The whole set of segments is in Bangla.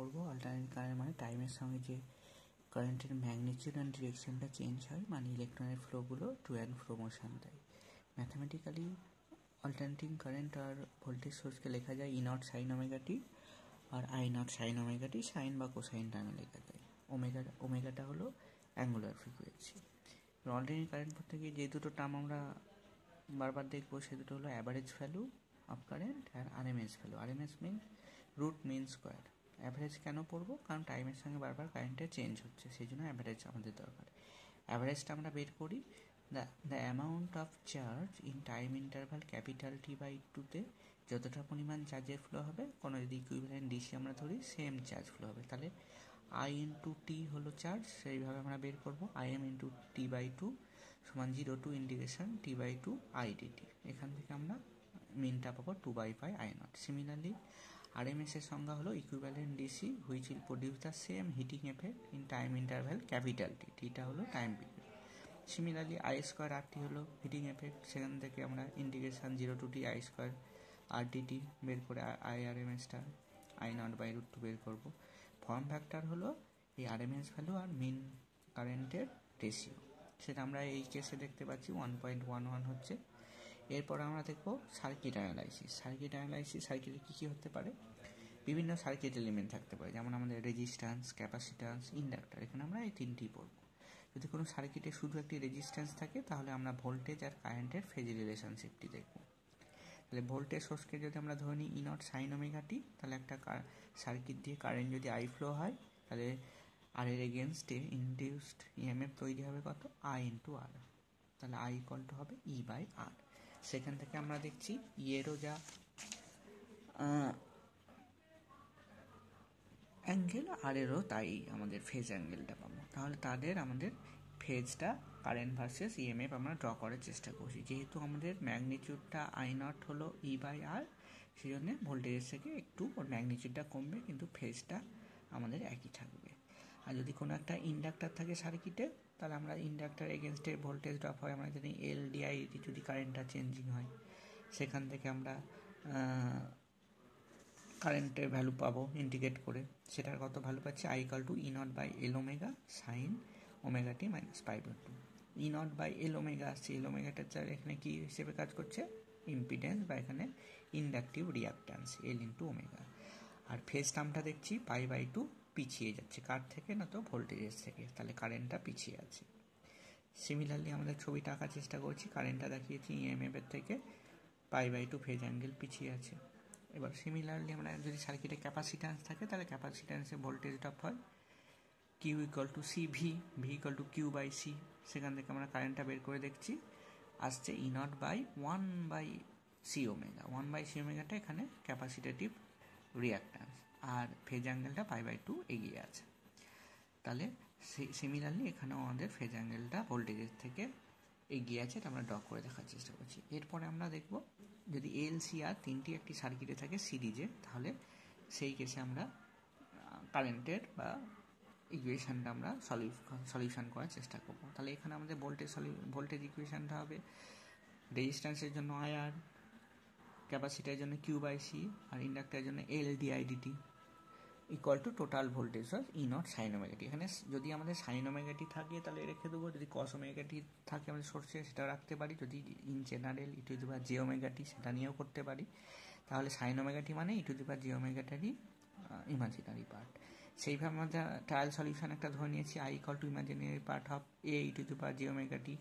পড়ব অল্টারনেট কারেন্ট মানে টাইমের সঙ্গে যে কারেন্টের ম্যাগনিচিউড অ্যান্ড ডিরেকশনটা চেঞ্জ হয় মানে ইলেকট্রনের ফ্লোগুলো টু অ্যান্ড ফ্লো মোশন দেয়। ম্যাথামেটিক্যালি অল্টারনেটিং কারেন্ট আর ভোল্টেজ সোর্সকে লেখা যায় E naught sine omega t R I naught sine omega t sine বা কোসাইন টার্মে লেখা যায়। ওমেগা ওমেগাটা হলো অ্যাঙ্গুলার ফ্রিকুয়েন্সি অল্টারনেটিং কারেন্ট পড়তে গিয়ে যে দুটো টার্ম আমরা বারবার দেখব, সে দুটো হলো average value of current R RMS value RMS mean root mean square average কেন পড়ব? কারণ টাইমের সঙ্গে বারবার কারেন্টটা চেঞ্জ হচ্ছে সেই জন্য অ্যাভারেজ আমাদের দরকার। অ্যাভারেজটা আমরা বের করি। The the amount of charge in time interval capital T by টুতে যতটা পরিমাণ চার্জের ফ্লো হবে, কোনো যদি ইকুইভ্যালেন্ট ডিসি আমরা ধরি সেম চার্জ ফ্লো হবে। তাহলে আই ইন্টু টি হলো চার্জ সেইভাবে আমরা বের করব। I M into T by two সমান zero to integration T by two I DT এখান থেকে আমরা মিনটা পাবো two by pi I naught similarly S এর সংজ্ঞা হলো equivalent DC which will produce the same heating effect in time interval capital T টিটা হলো time period similarly I square R T হলো হিটিং এফেক্ট সেখান থেকে আমরা integration zero to T I square R DT বের করে I R M এসটা I naught by root two বের করব। ফর্ম ফ্যাক্টর হলো এই আর ভ্যালু আর মিন কারেন্টের রেশিও সেটা আমরা এই কেসে দেখতে পাচ্ছি ওয়ান পয়েন্ট ওয়ান ওয়ান হচ্ছে এরপর আমরা দেখব সার্কিট অ্যানালাইসিস সার্কিট অ্যানালাইসিস সার্কিটে কী কী হতে পারে? বিভিন্ন সার্কিট এলিমেন্ট থাকতে পারে, যেমন আমাদের রেজিস্ট্যান্স ক্যাপাসিট্যান্স ইন্ডাক্টর এখানে আমরা এই তিনটি পড়ব। যদি কোনো সার্কিটে শুধু একটি রেজিস্ট্যান্স থাকে, তাহলে আমরা ভোল্টেজ আর কারেন্টের ফেজ রিলেশনশিপটি দেখব। তাহলে ভোল্টেজ সোর্সকে যদি আমরা ধরে নিই ই নট সাইন ওমেগাটি তাহলে একটা সার্কিট দিয়ে কারেন্ট যদি আই ফ্লো হয়, তাহলে আর এর এগেনস্টে ইনডিউসড ইএমএফ তৈরি হবে কত? আই ইন্টু আর তাহলে আই ইকল টু হবে ই বাই আর সেখান থেকে আমরা দেখছি ইয়েরও যা অ্যাঙ্গেল আরেরও তাই আমাদের ফেজ অ্যাঙ্গেলটা পাবো। তাহলে তাদের আমাদের ফেজটা কারেন্ট ভার্সেস ইএমএফ আমরা ড্র করার চেষ্টা করছি। যেহেতু আমাদের ম্যাগনিচিউডটা আই নট হলো ই বাই আর সেই জন্য ভোল্টেজের থেকে একটু ওর ম্যাগনিচিউডটা কমবে, কিন্তু ফেজটা আমাদের একই থাকবে। আর যদি কোনো একটা ইন্ডাক্টার থাকে সার্কিটে, তাহলে আমরা ইন্ডাক্টার এগেনস্টে ভোল্টেজ ড্রপ হয়। আমরা জানি এল ডিআই যদি কারেন্টটা চেঞ্জিং হয়, সেখান থেকে আমরা কারেন্টের ভ্যালু পাবো ইন্ডিকেট করে। সেটার কত ভ্যালু পাচ্ছি? I equal to E naught by L omega sine omega T minus five to E naught by L omega আসছে এল ওমেগাটার চার এখানে কী হিসেবে কাজ করছে? ইম্পিডেন্স বা এখানে inductive reactance L into omega আর ফেজ টার্মটা দেখছি পাই বাই টু পিছিয়ে যাচ্ছে। কার থেকে না তো? ভোল্টেজের থেকে। তাহলে কারেন্টটা পিছিয়ে আছে। সিমিলারলি আমাদের ছবিটা আঁকার চেষ্টা করছি। কারেন্টটা দেখিয়েছি ইএমএফ এর থেকে। Pi by two phase angle পিছিয়ে আছে। এবার সিমিলারলি আমরা যদি সার্কিটে ক্যাপাসিট্যান্স থাকে, তাহলে ক্যাপাসিট্যান্সে ভোল্টেজ ড্রপ হয়। Q equal to C V V equal to Q by C সেখান থেকে আমরা কারেন্টটা বের করে দেখছি। আসছে E naught by one by C omega one by C ওমেগাটা এখানে ক্যাপাসিটেটিভ রিয়াক্ট্যান্স আর ফেজ অ্যাঙ্গেলটা পাই বাই টু এগিয়ে আছে। তাহলে সিমিলারলি এখানেও আমাদের ফেজ অ্যাঙ্গেলটা ভোল্টেজের থেকে এগিয়ে আছে, এটা আমরা ড্র করে দেখার চেষ্টা করছি। এরপরে আমরা দেখব, যদি এল সি আর তিনটি একটি সার্কিটে থাকে সিরিজে তাহলে সেই কেসে আমরা কারেন্টের বা ইকুয়েশানটা আমরা সলিউ সলিউশন করার চেষ্টা করব। তাহলে এখানে আমাদের ভোল্টেজ সলিউ ভোল্টেজ ইকুয়েশানটা হবে রেজিস্ট্যান্সের জন্য আয়ার ক্যাপাসিটার জন্য কিউ বাই সি আর ইন্ডাক্টারের জন্য L D D I D T equal to total voltage of E naught sine omega t এখানে যদি আমাদের সাইন ওমেগাটি থাকে, তাহলে রেখে দেবো। যদি কস ওমেগাটি থাকে আমাদের সোর্সে সেটা রাখতে পারি। যদি ইন জেনারেল ইটু দিবা জে ওমেগাটি সেটা নিয়েও করতে পারি। তাহলে সাইন ওমেগাটি মানে ইটু দিবা জে ওমেগাটারই ইমাজিনারি পার্ট সেইভাবে আমরা ট্রায়াল সলিউশন একটা ধরে নিয়েছি। I equal to imaginary part of A ইটু দিবা জে ওমেগাটি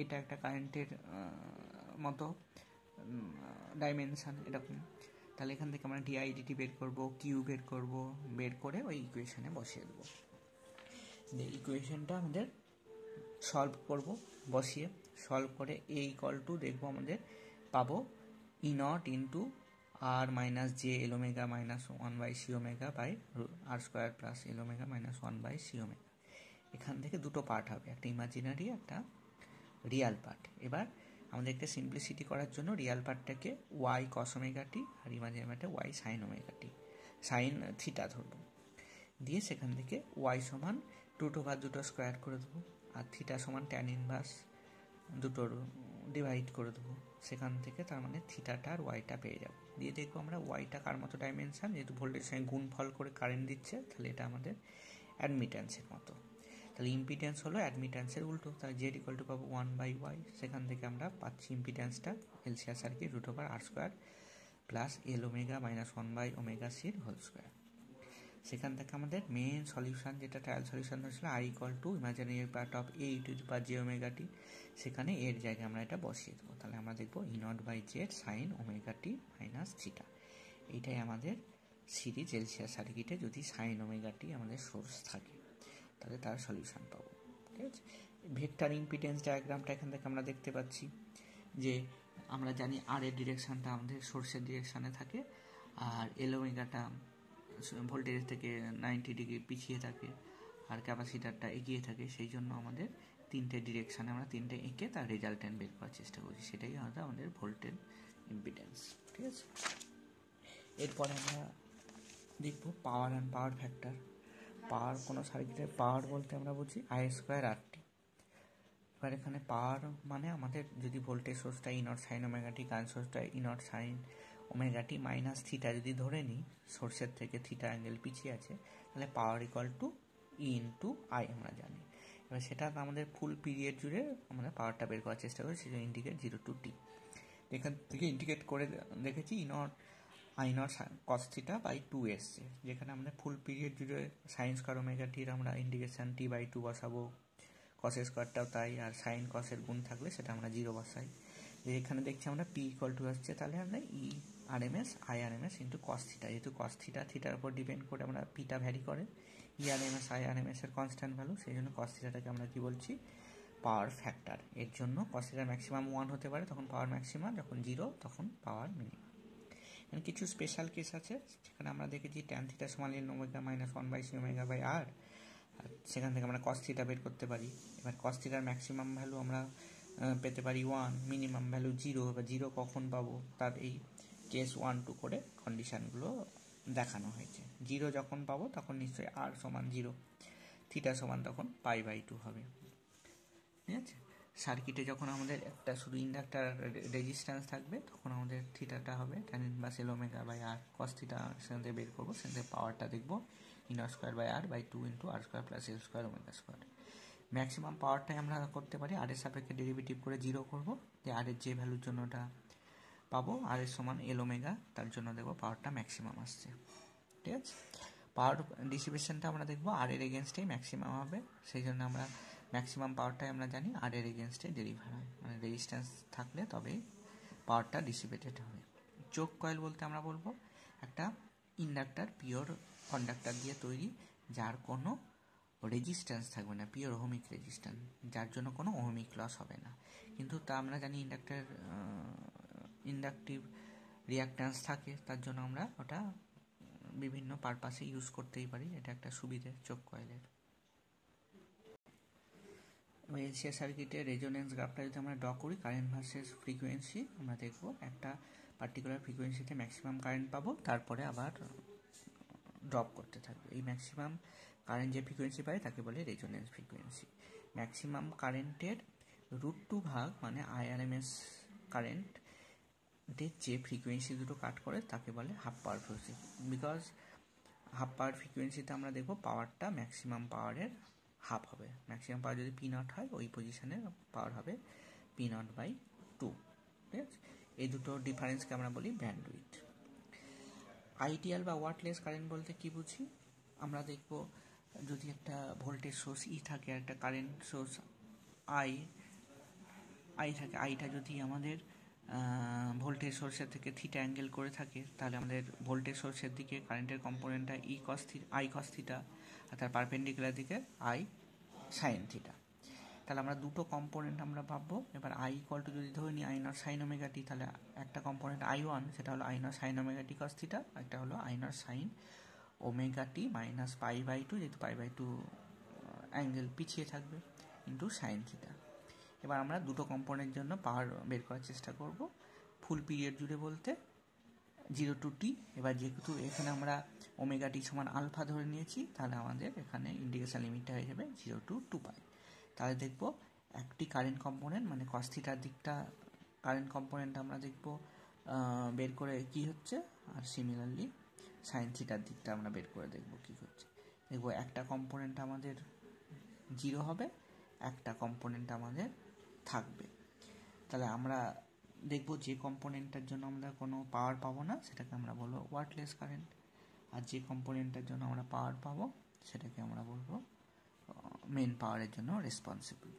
এটা একটা কারেন্টের মতো ডাইমেনশান এরকম। তাহলে এখান থেকে আমরা ডিআইডিটি বের করব কিউ বের করব, বের করে ওই ইকুয়েশনে বসিয়ে দেবো। ইকুয়েশনটা আমাদের সলভ করব, বসিয়ে সলভ করে এ ইকল টু দেখব আমাদের পাবো E naught into R minus J L omega minus one by C omega by R square plus L omega minus one by C omega এখান থেকে দুটো পার্ট হবে, একটা ইমাজিনারি একটা রিয়াল পার্ট এবার আমাদেরকে সিম্পলিসিটি করার জন্য রিয়াল পার্টটাকে ওয়াই কস ওমেগাটি আর ইমাজিনারিটা Y sine omega t sine theta ধরবো। দিয়ে সেখান থেকে ওয়াই সমান দুটো ভাগ দুটো স্কোয়ার করে দেবো আর থিটা সমান ট্যান ইনভার্স দুটোর ডিভাইড করে দেবো। সেখান থেকে তার মানে থিটাটা আর ওয়াইটা পেয়ে যাব। দিয়ে দেখব আমরা ওয়াইটা কার মতো ডাইমেনশন যেহেতু ভোল্টেজের সঙ্গে গুণফল করে কারেন্ট দিচ্ছে, তাহলে এটা আমাদের অ্যাডমিট্যান্সের মতো। তাহলে ইম্পিডেন্স হলো অ্যাডমিট্যান্সের উল্টো। তাহলে জেড ইকুয়াল টু পাবো ওয়ান বাই ওয়াই সেখান থেকে আমরা পাচ্ছি ইম্পিডেন্সটা LCR circuit root over R square plus L omega minus one by omega sir whole square সেখান থেকে আমাদের মেন সলিউশন যেটা ট্রায়াল সলিউশন ধরেছিল I equal to imaginary part of E to the power J omega T সেখানে এর জায়গায় আমরা এটা বসিয়ে দেবো। তাহলে আমরা দেখব E naught by Z sine omega T minus theta এইটাই আমাদের সিরিজ এলসিয়ার সার্কিটে যদি সাইন ওমেগা টি আমাদের সোর্স থাকে। তাহলে তার সলিউশন পাবো। ঠিক আছে? ভেক্টর ইম্পিডেন্স ডায়াগ্রামটা এখান থেকে আমরা দেখতে পাচ্ছি যে আমরা জানি আর এর ডিরেকশানটা আমাদের সোর্সের ডিরেকশানে থাকে, আর এল ওমেগাটা ভোল্টেজ থেকে নাইনটি ডিগ্রি পিছিয়ে থাকে, আর ক্যাপাসিটারটা এগিয়ে থাকে, সেই জন্য আমাদের তিনটে ডিরেকশানে আমরা তিনটে এঁকে তার রেজাল্টেন্ট বের করার চেষ্টা করছি। সেটাই হয়তো আমাদের ভোল্টেজ ইম্পিডেন্স ঠিক আছে? এরপরে আমরা দেখব পাওয়ার অ্যান্ড পাওয়ার ফ্যাক্টর পাওয়ার কোনো সার্কিটের পাওয়ার বলতে আমরা বুঝি আই স্কোয়ার আর টি এবার এখানে পাওয়ার মানে আমাদের যদি ভোল্টেজ সোর্সটা ইনট সাইন ওমেগাটি কারেন্ট সোর্সটা I naught sine omega t minus theta যদি ধরে নিই সোর্সের থেকে থিটা অ্যাঙ্গেল পিছিয়ে আছে, তাহলে power equal to E into I আমরা জানি। এবার সেটা আমাদের ফুল পিরিয়ড জুড়ে আমরা পাওয়ারটা বের করার চেষ্টা করি সেটা ইন্ডিকেট জিরো টু টি এখান থেকে ইন্ডিকেট করে দেখেছি I naught naught cos theta by two এসছে যেখানে আমরা ফুল পিরিয়ড জুড়ে সাইন স্কোয়ার ওমেগাটির আমরা ইন্ডিকেশান টি বাই টু বসাবো। কস স্কোয়ারটাও তাই, আর সাইন কসের গুণ থাকলে সেটা আমরা জিরো বসাই। এখানে দেখছি আমরা পি ইকুয়াল টু আসছে তাহলে আমরা E R M S I R M S into cos যেহেতু কস থিটা থিটার উপর ডিপেন্ড করে আমরা পিটা ভ্যারি করে। E R M S I R M S এর কনস্ট্যান্ট ভ্যালু সেই জন্য কস আমরা কি বলছি? পাওয়ার ফ্যাক্টর এর জন্য কস ম্যাক্সিমাম ওয়ান হতে পারে, তখন পাওয়ার ম্যাক্সিমাম যখন জিরো তখন পাওয়ার মিনিমাম কিছু স্পেশাল কেস আছে সেখানে আমরা দেখেছি ট্যান থিটা সমান L omega minus one by C omega by R সেখান থেকে আমরা কস থিটা বের করতে পারি। এবার কস থিটার ম্যাক্সিমাম ভ্যালু আমরা পেতে পারি ওয়ান মিনিমাম ভ্যালু জিরো বা জিরো কখন পাবো, তার এই কেস ওয়ান টু করে কন্ডিশানগুলো দেখানো হয়েছে। জিরো যখন পাবো, তখন নিশ্চয়ই আর সমান জিরো থিটা সমান তখন পাই বাই টু হবে। ঠিক আছে? সার্কিটে যখন আমাদের একটা শুধু ইন্ডাক্টার রেজিস্ট্যান্স থাকবে, তখন আমাদের থিটাটা হবে tan inverse L omega by R cos theta সেখান থেকে বের করব, সেখান থেকে পাওয়ারটা দেখব ইনর square by R by two into R square plus L square omega square maximum পাওয়ারটাই আমরা করতে পারি আর এর সাপেক্ষে ডেরিভেটিভ করে জিরো করব, যে আর এর যে ভ্যালুর জন্য ওটা পাবো আর এর সমান এল ওমেগা তার জন্য দেখব পাওয়ারটা ম্যাক্সিমাম আসছে। ঠিক আছে? পাওয়ার ডিসিপেশনটা আমরা দেখব আর এর এগেনস্টেই ম্যাক্সিমাম হবে, সেই জন্য আমরা ম্যাক্সিমাম পাওয়ারটাই আমরা জানি আর এর এগেনস্টে ডেলিভার হয়। মানে রেজিস্ট্যান্স থাকলে তবেই পাওয়ারটা ডিসিপেটেড হবে। চোখ কয়েল বলতে আমরা বলব, একটা ইন্ডাক্টার পিওর কন্ডাক্টার দিয়ে তৈরি, যার কোনো রেজিস্ট্যান্স থাকবে না পিওর ওহমিক রেজিস্ট্যান্স যার জন্য কোনো ওহমিক লস হবে না। কিন্তু তা আমরা জানি ইন্ডাক্টার ইন্ডাকটিভ রিয়াক্ট্যান্স থাকে, তার জন্য আমরা ওটা বিভিন্ন পারপাসে ইউজ করতেই পারি। এটা একটা সুবিধে চোখ কয়েলের এলসিআর সার্কিটের রেজোনেন্স গ্রাফটা যদি আমরা ড্র করি কারেন্ট ভার্সেস ফ্রিকোয়েন্সি আমরা দেখব একটা পার্টিকুলার ফ্রিকোয়েন্সিতে ম্যাক্সিমাম কারেন্ট পাবো, তারপরে আবার ড্রপ করতে থাকবে। এই ম্যাক্সিমাম কারেন্ট যে ফ্রিকোয়েন্সি পাই তাকে বলে রেজোনেন্স ফ্রিকোয়েন্সি ম্যাক্সিমাম কারেন্টের রুট টু ভাগ মানে আইআরএমএস কারেন্ট যে ফ্রিকোয়েন্সি দুটো কাট করে, তাকে বলে half power frequency because half power ফ্রিকোয়েন্সিতে আমরা দেখব পাওয়ারটা ম্যাক্সিমাম পাওয়ারের হাফ হবে। ম্যাক্সিমাম পাওয়ার যদি পি নট হয়, ওই পজিশনে পাওয়ার হবে পি নট বাই টু ঠিক আছে? এই দুটো ডিফারেন্সকে আমরা বলি ব্যান্ডউইথ আইডিয়াল বা ওয়াটলেস কারেন্ট বলতে কি বুঝি? আমরা দেখব যদি একটা ভোল্টেজ সোর্স ই থাকে আর একটা কারেন্ট সোর্স আই আই থাকে আইটা যদি আমাদের ভোল্টেজ সোর্সের থেকে থিটা অ্যাঙ্গেল করে থাকে, তাহলে আমাদের ভোল্টেজ সোর্সের দিকে কারেন্টের কম্পোনেন্টটা ই কস আই কস থিটা আর তার পারপেন্ডিকুলার দিকে আই সাইন থিটা তাহলে আমরা দুটো কম্পোনেন্ট আমরা ভাববো। এবার আই ইকুয়াল টু যদি ধরে নিই আই নট সাইন ওমেগাটি তাহলে একটা কম্পোনেন্ট আই ওয়ান সেটা হলো I naught sine omega t cos theta একটা হলো I naught sine omega t minus pi by two যেহেতু পাই বাই টু অ্যাঙ্গেল পিছিয়ে থাকবে ইন্টু সাইন থিটা এবার আমরা দুটো কম্পোনেন্টের জন্য পাওয়ার বের করার চেষ্টা করব। ফুল পিরিয়ড জুড়ে বলতে জিরো টু টি এবার যেহেতু এখানে আমরা ওমেগা টি সমান আলফা ধরে নিয়েছি, তাহলে আমাদের এখানে ইন্ডিকেশন লিমিটটা হয়ে যাবে জিরো টু টু পাই তাহলে দেখব একটি কারেন্ট কম্পোনেন্ট মানে কস্থিটার দিকটা কারেন্ট কম্পোনেন্ট আমরা দেখব বের করে কি হচ্ছে, আর সিমিলারলি সাইন থিটার দিকটা আমরা বের করে দেখব কি হচ্ছে। দেখব একটা কম্পোনেন্ট আমাদের জিরো হবে, একটা কম্পোনেন্ট আমাদের থাকবে। তাহলে আমরা দেখব যে কম্পোনেন্টটার জন্য আমরা কোনো পাওয়ার পাবো না, সেটাকে আমরা বলব ওয়ার্ডলেস কারেন্ট আর যে কম্পোনেন্টের জন্য আমরা পাওয়ার পাবো সেটাকে আমরা বলব মেন পাওয়ারের জন্য রেসপন্সিবল